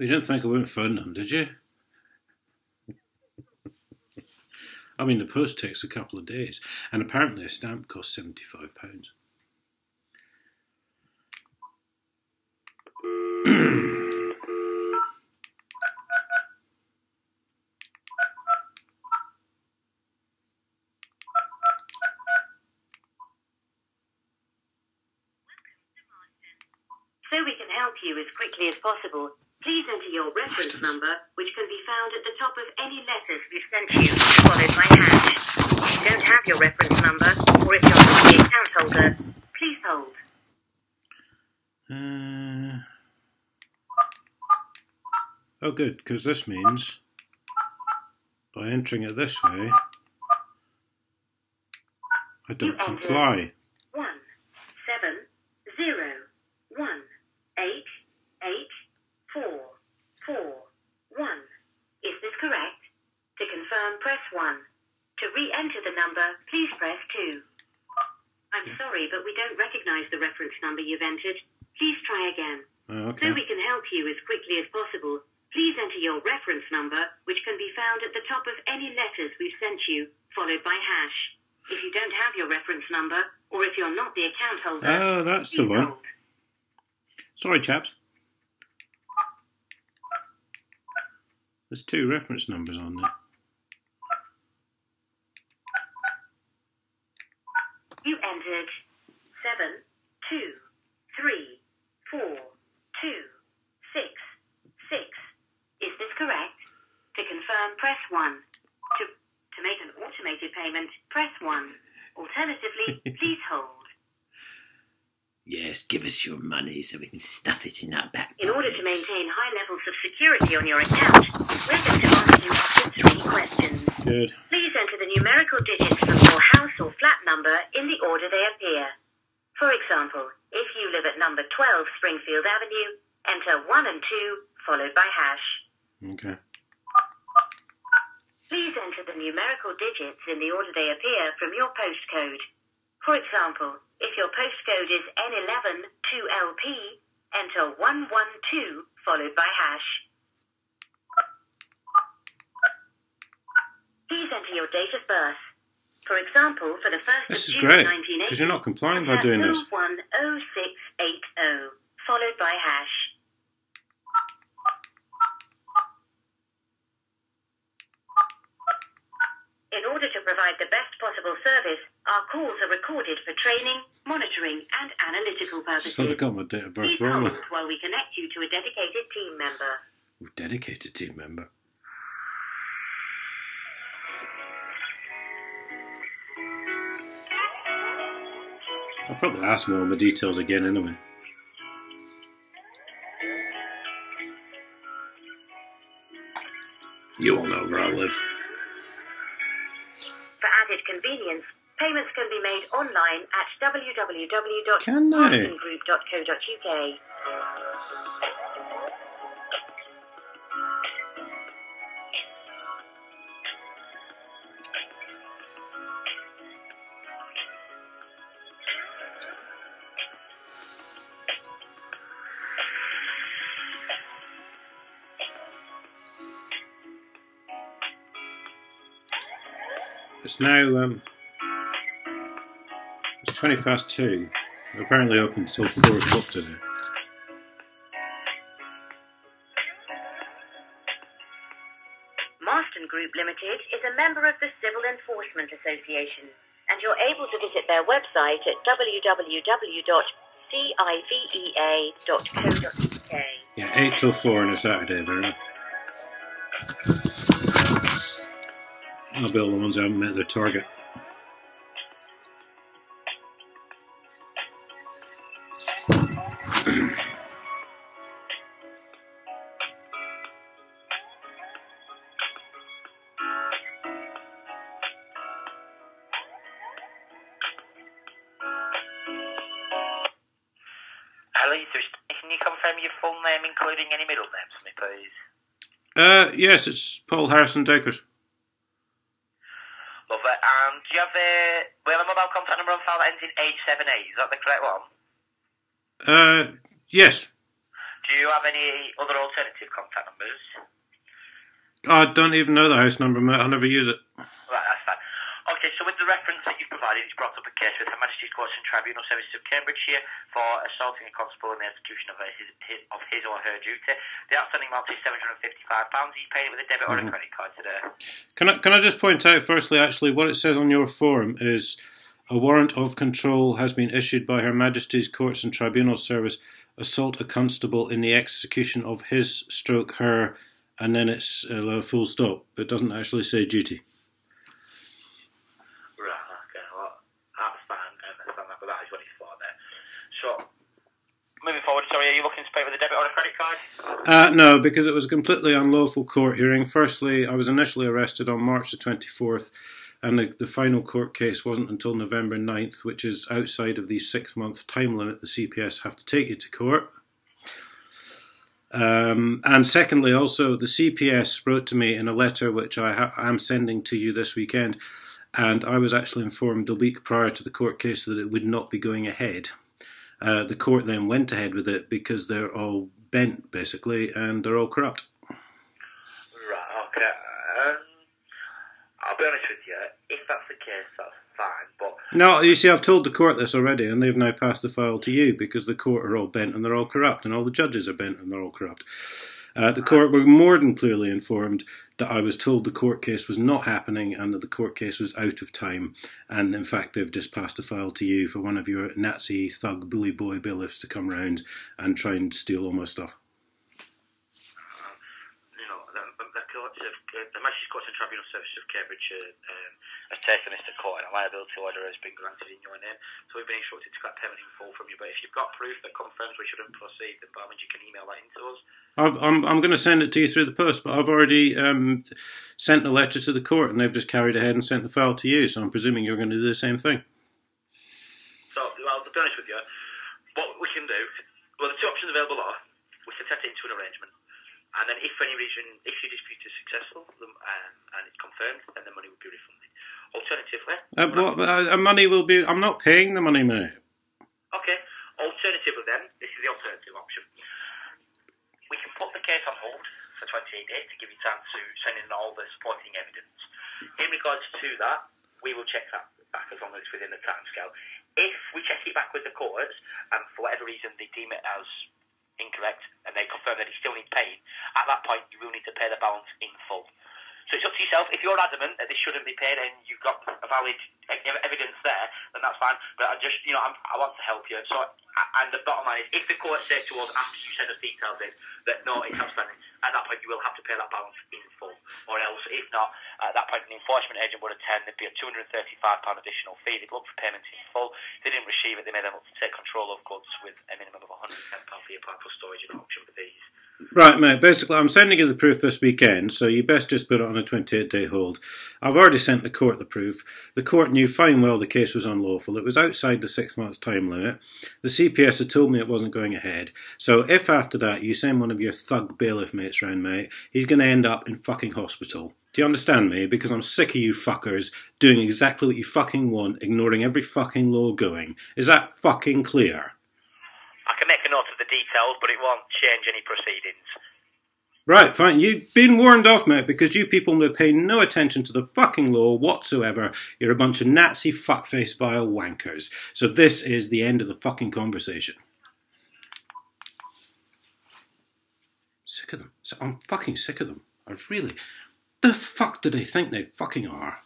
You didn't think I wouldn't phone them, did you? I mean, the post takes a couple of days, and apparently a stamp costs seventy-five pounds. So we can help you as quickly as possible. Please enter your reference Bastards. number, which can be found at the top of any letters we've sent you, followed by hash. If you don't have your reference number, or if you're not the account holder, please hold. Uh, oh, good, because this means by entering it this way, I don't comply. One, seven, zero, one, eight, eight, four, four, one. Is this correct? To confirm, press one. To re-enter the number, please press two. I'm sorry, but we don't recognize the reference number you've entered. Please try again. Oh, So we can help you as quickly as possible. Please enter your reference number, which can be found at the top of any letters we've sent you, followed by hash. If you don't have your reference number, or if you're not the account holder, Oh, that's the one. hold. Sorry, chaps. There's two reference numbers on there. You entered seven, two, three, four, two, six, six. Is this correct? To confirm, press one. To to make an automated payment, press one. Alternatively, please hold. Yes, give us your money so we can stuff it in our back In order to maintain high levels of security on your account, we're going to ask you up to three questions. Good. Please enter the numerical digits from your house or flat number in the order they appear. For example, if you live at number 12 Springfield Avenue, enter 1 and 2, followed by hash. Okay. Please enter the numerical digits in the order they appear from your postcode. For example, if your postcode is N11-2LP, enter 112, followed by hash. Please enter your date of birth. For example, for the 1st This of is June great, 1980, because you're not complying by doing this. 010680, followed by hash. In order to provide the best possible service, our calls are recorded for training, monitoring, and analytical purposes. Sort of got my date of birth wrong. while we connect you to a dedicated team member. Ooh, Dedicated team member. I'll probably ask me all the details again anyway. You all know where I live. Convenience, payments can be made online at Can It's now um, it's twenty past two. They're apparently open until four o'clock today. Marston Group Limited is a member of the Civil Enforcement Association, and you're able to visit their website at www.civea.co.uk. Yeah, eight till four on a Saturday, Barry. I'll be all the ones who haven't met their target. Hello, you Can you confirm your full name, including any middle names for me, please? Uh, yes, it's Paul Harrison Dakers. Love it. And do you have a... We have a mobile contact number on file that ends in 878. Is that the correct one? Uh, yes. Do Do you have any other alternative contact numbers? I don't even know the house number, mate. I never use it. Right, that's fine. Okay, so with the reference that you've provided, it's brought up a case with Her Majesty's Courts and Tribunal Services of Cambridgeshire for assaulting a constable in the execution of his, his, of his or her duty. The outstanding amount is £755. He's paid it with a debit or a mm-hmm. credit card today. Can I, can I just point out, firstly, actually, what it says on your form is a warrant of control has been issued by Her Majesty's Courts and Tribunal Service assault a constable in the execution of his stroke her, and then it's a full stop. It doesn't actually say duty. Right, okay, well, that's fine. I understand that, but that is what it's for there. So, moving forward, sorry, are you looking to pay with a debit or a credit card? Uh, no, because it was a completely unlawful court hearing. Firstly, I was initially arrested on March the 24th, and the, the final court case wasn't until November 9th, which is outside of the six month time limit the CPS have to take you to court. Um, and secondly, also, the CPS wrote to me in a letter which I ha- am sending to you this weekend, and I was actually informed a week prior to the court case that it would not be going ahead. Uh, the court then went ahead with it because they're all bent, basically, and they're all corrupt. Right, okay. Um, I'll be honest with you, if that's the case, that's fine, but No, you see, I've told the court this already, and they've now passed the file to you because the court are all bent and they're all corrupt, and all the judges are bent and they're all corrupt. Uh, the court were more than clearly informed that I was told the court case was not happening and that the court case was out of time. And in fact, they've just passed a file to you for one of your Nazi thug bully boy bailiffs to come round and try and steal all my stuff. you know, the, the uh, the Majesty's Courts and Tribunal Services of Cambridge uh, um, has taken this to court and a liability order has been granted in your name. So we've been instructed to collect payment in full from you. But if you've got proof that confirms we shouldn't proceed, then by all means you can email that in to us. I've, I'm, I'm going to send it to you through the post, but I've already um, sent a letter to the court and they've just carried ahead and sent the file to you, so I'm presuming you're going to do the same thing. So, well, to be honest with you, what we can do, well, the two options available are we can set it into an arrangement, and then if for any reason, if your dispute is successful um, and, and it's confirmed, then the money will be refunded. Alternatively, Uh, what, uh, money will be. I'm not paying the money, mate. okay. Alternatively, then this is the alternative option. We can put the case on hold for 28 days to give you time to send in all the supporting evidence. In regards to that, we will check that back as long as it's within the timescale. If we check it back with the courts and for whatever reason they deem it as incorrect and they confirm that it still needs paying, at that point you will need to pay the balance in full. So it's up to yourself. If you're adamant that this shouldn't be paid and you've got a valid evidence there, then that's fine. But I just, you know, I'm, I want to help you. So, and the bottom line is, if the court says to us after you send us details in that no, it's outstanding, at that point you will have to pay that balance in full. Or else, if not, at that point an enforcement agent would attend. There'd be a £235 additional fee. They'd look for payment in full. If they didn't receive it, they may then look to take control of goods with a minimum of £110 for your parcel storage and auction for these. Right, mate. Basically, I'm sending you the proof this weekend, so you best just put it on a 28 day hold. I've already sent the court the proof. The court knew fine well the case was unlawful. It was outside the six month time limit. The CPS had told me it wasn't going ahead. So if after that you send one of your thug bailiff mates round, mate, he's going to end up in fucking hospital. Do you understand me? Because I'm sick of you fuckers doing exactly what you fucking want, ignoring every fucking law going. Is that fucking clear? Can make a note of the details, but it won't change any proceedings. Right, fine. You've been warned off, mate, because you people pay no attention to the fucking law whatsoever. You're a bunch of Nazi fuckface vile wankers. So this is the end of the fucking conversation. Sick of them. So I'm fucking sick of them. I really. The fuck do they think they fucking are?